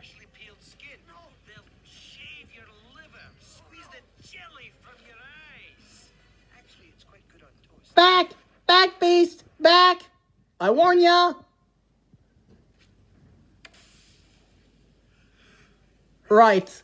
freshly peeled skin. No. They'll shave your liver, squeeze the jelly from your eyes. Actually, it's quite good on toast. Back! Back, beast! Back! I warn ya! Right.